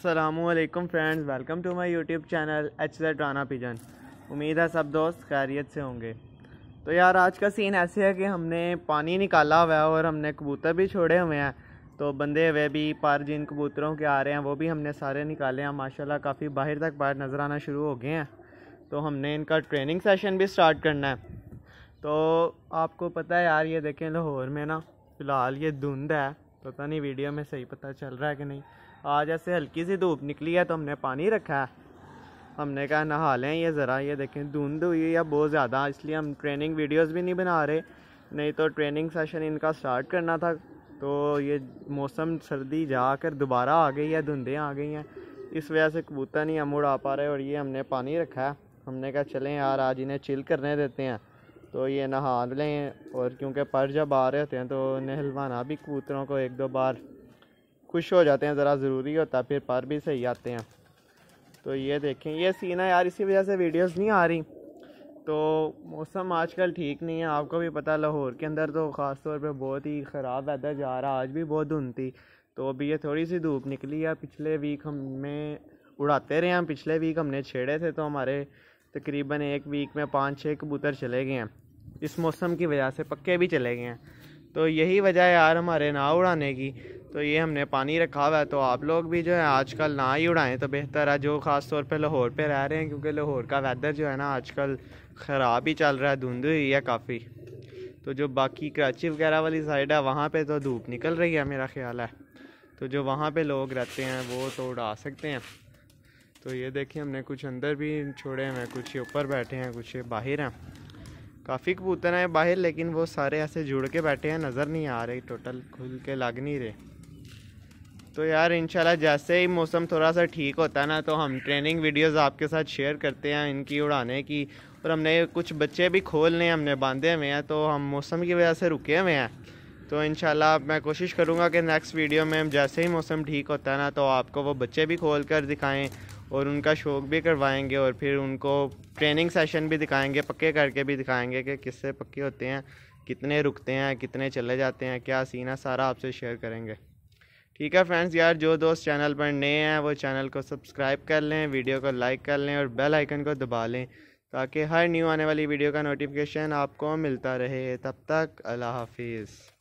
السلام علیکم friends welcome to my YouTube channel H Z Rana pigeon امید ہے سب دوست خیریت سے ہوں گے تو یار آج کا سین ایسے ہے کہ ہم نے پانی نکالا ہوا ہے اور ہم نے کبوتر بھی چھوڑے ہوئے ہیں تو بندے ہوئے بھی پار جن کبوتروں کے آ رہے ہیں وہ بھی ہم نے سارے نکالے ہیں ماشاءاللہ کافی باہر تک باہر نظر آنا شروع ہو گئے ہیں تو ہم نے ان کا ٹریننگ سیشن بھی سٹارٹ کرنا ہے تو آپ کو پتہ ہے یار یہ دیکھیں لاہور میں نا فی الحال یہ دھند ہے پتہ نہیں ویڈیو میں صحیح پتہ چل رہا ہے کہ نہیں آج ایسے ہلکی سی دھوپ نکلی ہے تو ہم نے پانی رکھا ہے۔ ہم نے کہا نہا لیں یہ ذرا، یہ دیکھیں دھند ہوئی ہے بہت زیادہ۔ اس لیے ہم ٹریننگ ویڈیوز بھی نہیں بنا رہے۔ نہیں تو ٹریننگ سیشن ان کا سٹارٹ کرنا تھا۔ تو یہ موسم سردی جا کر دوبارہ آ گئی ہے، دھندیں آ گئی ہیں۔ اس وجہ سے کبوتر نہیں ہم اڑا پا رہے اور یہ ہم نے پانی رکھا ہے۔ ہم نے کہا چلیں یار، آج انہیں چل کرنے دیتے ہیں۔ تو یہ نہا لیں اور کیونکہ پر جب آ رہے ہوتے ہیں تو نہلوانا بھی کبوتروں کو ایک دو بار۔ خوش ہو جاتے ہیں، ذرا ضروری ہوتا ہے، پھر پر بھی صحیح آتے ہیں۔ تو یہ دیکھیں، یہ سینہ یار اسی وجہ سے ویڈیوز نہیں آ رہی۔ تو موسم آج کل ٹھیک نہیں ہے، آپ کو بھی پتہ لاہور کے اندر تو خاص طور پہ بہت ہی خراب ویدر جا رہا، آج بھی بہت دھند تھی۔ تو ابھی یہ تھوڑی سی دھوپ نکلی ہے۔ پچھلے ویک ہم میں اڑاتے رہے ہیں، پچھلے ویک ہم نے چھیڑے تھے تو ہمارے تقریباً ایک ویک میں پانچ چھ کبوتر چلے گئے ہیں۔ اس موسم کی وجہ سے پکے بھی چلے گئے ہیں۔ تو یہی وجہ ہے یار ہمارے نہ اڑانے کی۔ تو یہ ہم نے پانی رکھا ہوا ہے، تو آپ لوگ بھی جو ہے آج کل نہ ہی اڑائیں تو بہتر ہے۔ جو خاص طور پہ لاہور پہ رہ رہے ہیں، کیونکہ لاہور کا ویدر جو ہے نا آج کل خراب ہی چل رہا ہے، دھند ہوئی ہے کافی۔ تو جو باقی کراچی وغیرہ والی سائڈ ہے، وہاں پہ تو دھوپ نکل رہی ہے میرا خیال ہے۔ تو جو وہاں پہ لوگ رہتے ہیں، وہ تو اڑا سکتے ہیں۔ تو یہ دیکھیں، ہم نے کچھ اندر بھی چھوڑے ہیں، کچھ اوپر بیٹھے ہیں، کچھ باہر ہیں۔ کافی کبوتر ہیں باہر، لیکن وہ سارے ایسے جڑ کے بیٹھے ہیں، نظر نہیں آ رہے ٹوٹل کھل کے لگ نہیں رہے۔ تو یار انشاءاللہ جیسے ہی موسم تھوڑا سا ٹھیک ہوتا ہے نا تو ہم ٹریننگ ویڈیوز آپ کے ساتھ شیئر کرتے ہیں ان کی اڑانے کی اور ہم نے کچھ بچے بھی کھولنے ہم نے باندھے ہوئے ہیں تو ہم موسم کی وجہ سے رکے ہوئے ہیں۔ تو انشاءاللہ میں کوشش کروں گا کہ نیکسٹ ویڈیو میں ہم جیسے ہی موسم ٹھیک ہوتا ہے نا تو آپ کو وہ بچے بھی کھول کر دکھائیں اور ان کا شوق بھی کروائیں گے اور پھر ان کو ٹریننگ سیشن بھی دکھائیں گے، پکے کر کے بھی دکھائیں گے کہ کس سے پکے ہوتے ہیں، کتنے رکتے ہیں، کتنے چلے جاتے ہیں، کیا سینہ سارا آپ سے شیئر کریں گے۔ ٹھیک ہے فرینڈز، یار جو دوست چینل پر نئے ہیں، وہ چینل کو سبسکرائب کر لیں، ویڈیو کو لائک کر لیں اور بیل آئیکن کو دبا لیں تاکہ ہر نیو آنے والی ویڈیو کا نوٹیفیکیشن آپ کو ملتا رہے۔ تب تک اللہ حافظ۔